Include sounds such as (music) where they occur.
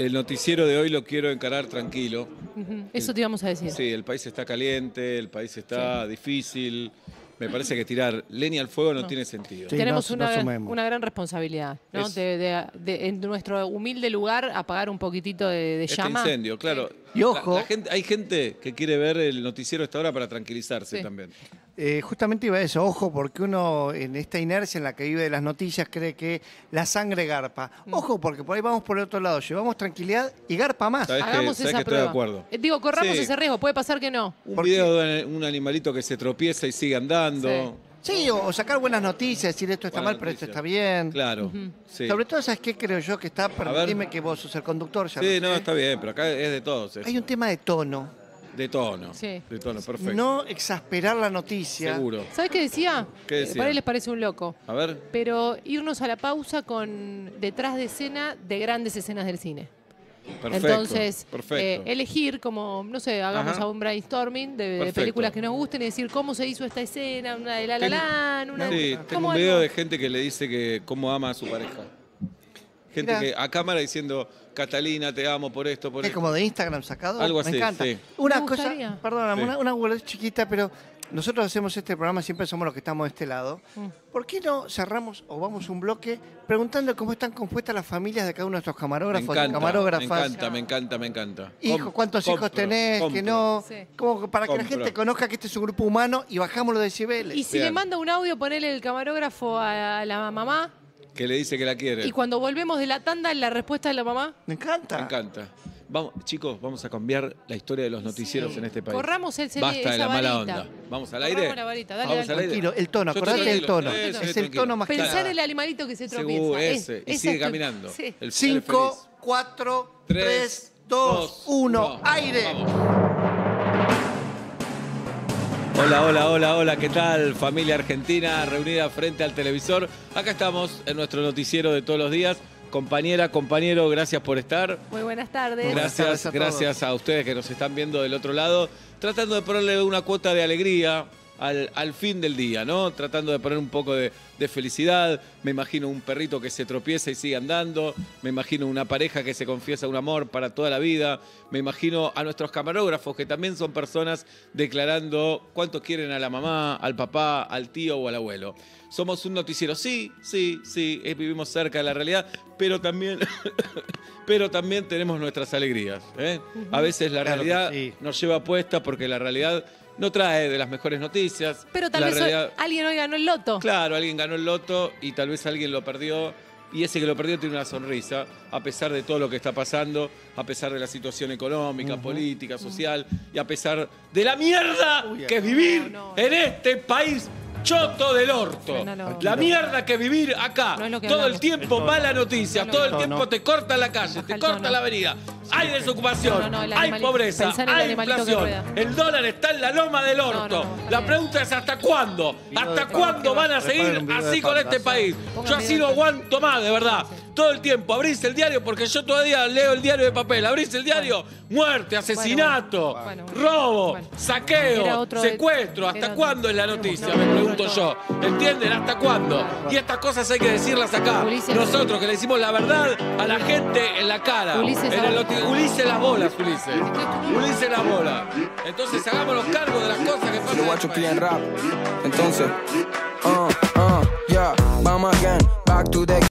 El noticiero de hoy lo quiero encarar tranquilo. Eso te íbamos a decir. Sí, el país está caliente, el país está difícil. Me parece que tirar leña al fuego no, No. tiene sentido. Sí, Tenemos no- una, gran responsabilidad, ¿no? Es- De, de- de- en nuestro humilde lugar apagar un poquitito de, de Este llama. incendio, claro. Y ojo- La- la gente- hay gente que quiere ver el noticiero a esta hora para tranquilizarse Sí. también. Eh, justamente iba a eso, ojo, porque uno en esta inercia en la que vive de las noticias cree que la sangre garpa. Mm. Ojo, porque por ahí vamos por el otro lado, llevamos tranquilidad y garpa más. ¿Sabes que, Hagamos esa que estoy prueba. de acuerdo? Eh, Digo, corramos Sí. ese riesgo, puede pasar que no. Un video de un animalito que se tropieza y sigue andando. Sí, o, o sacar buenas noticias, decir esto está Buenas mal, pero esto está bien. Claro. sí. Sobre todo, ¿sabes qué creo yo que está? Permitime que vos sos el conductor. ya Sí, no, sé. está bien, pero acá es de todos. Hay un tema de tono. De tono. Sí. De tono, perfecto. No exasperar la noticia. Seguro. ¿Sabes qué decía? ¿Qué decía? Eh, Para él les parece un loco. A ver. Pero irnos a la pausa con detrás de escena de grandes escenas del cine. Perfecto. Entonces, perfecto. eh, elegir como, no sé, hagamos Ajá. a un brainstorming de, películas que nos gusten y decir cómo se hizo esta escena, una de La La Land, una Sí, tengo un video de gente que le dice que cómo ama a su pareja. Gente Mirá. que a cámara diciendo, Catalina, te amo por esto, por Es esto. como de Instagram sacado. Algo Me así, encanta. sí. Una Me cosa, gustaría. perdóname, Sí. una, una boludez chiquita, pero nosotros hacemos este programa, siempre somos los que estamos de este lado. Mm. ¿Por qué no cerramos o vamos un bloque preguntando cómo están compuestas las familias de cada uno de nuestros Me camarógrafos y encanta, me camarógrafas? encanta, me encanta, me encanta. Hijo, Com- ¿cuántos hijos compro, tenés? Que compro. no. Sí. Como que para que la Compro. gente conozca que este es un grupo humano y bajamos los decibeles. Y si Bien. le manda un audio, ponele el camarógrafo a la mamá. Que le dice que la quiere. Y cuando volvemos de la tanda, la respuesta de la mamá. Me encanta. Me encanta. Vamos, chicos, vamos a cambiar la historia de los noticieros en este país. Corramos el cel- Basta de la mala varita. onda. Vamos al Corramos aire. la varita, dale, Vamos dale. al aire. Tranquilo, el tono, acordate del tranquilo, tono. es el tranquilo. tono más Pensar claro. en el animalito que se tropieza. Es-. Y sigue es tu- caminando. Sí. El 5, feliz. 4, Tres, 3, 2, 1, uno. aire. Vamos. Hola, hola, hola, hola, ¿qué tal? Familia argentina reunida frente al televisor. Acá estamos en nuestro noticiero de todos los días. Compañera, compañero, gracias por estar. Muy buenas tardes. Buenas Gracias, tardes a gracias a ustedes que nos están viendo del otro lado, tratando de ponerle una cuota de alegría al, al fin del día, ¿no? Tratando de poner un poco de, de felicidad. Me imagino un perrito que se tropieza y sigue andando. Me imagino una pareja que se confiesa un amor para toda la vida. Me imagino a nuestros camarógrafos que también son personas declarando cuánto quieren a la mamá, al papá, al tío o al abuelo. Somos un noticiero, sí, sí, sí, eh, vivimos cerca de la realidad, pero también (coughs) pero también tenemos nuestras alegrías. ¿eh? A veces la Claro realidad sí. nos lleva puesta porque la realidad no trae de las mejores noticias. Pero tal La vez hoy- alguien hoy ganó el loto. Claro, alguien ganó el loto y tal vez alguien lo perdió. Y ese que lo perdió tiene una sonrisa, a pesar de todo lo que está pasando, a pesar de la situación económica, política, social, y a pesar de la mierda Uy, que es vivir no, no. en este país choto del orto. No, no, no. La mierda que vivir acá. Es que todo el tiempo El mala noticia, No, no, todo el tiempo No. te corta la calle, te corta la avenida. Hay desocupación, No, no, no, el hay pobreza, hay inflación. El dólar está en la loma del orto. No, no, no, está la pregunta es hasta cuándo. ¿Hasta cuándo van a seguir así con este país? Yo así no aguanto más, de verdad. Todo el tiempo abrís el diario porque yo todavía leo el diario de papel. Abrís el diario, muerte, asesinato, Bueno, bueno. robo, Bueno. saqueo, secuestro. ¿Hasta otro. cuándo es la noticia? No, Me pregunto no, yo. ¿Entienden? ¿Hasta cuándo? Y estas cosas hay que decirlas acá. Ulises. Nosotros que le decimos la verdad a la gente en la cara. Ulises, En el Ulises las bolas, Ulises. Ulises las bolas. Entonces hagámonos cargo de las cosas que pasan. Lo en guacho rap. Entonces, uh, uh, yeah, vamos again, back to the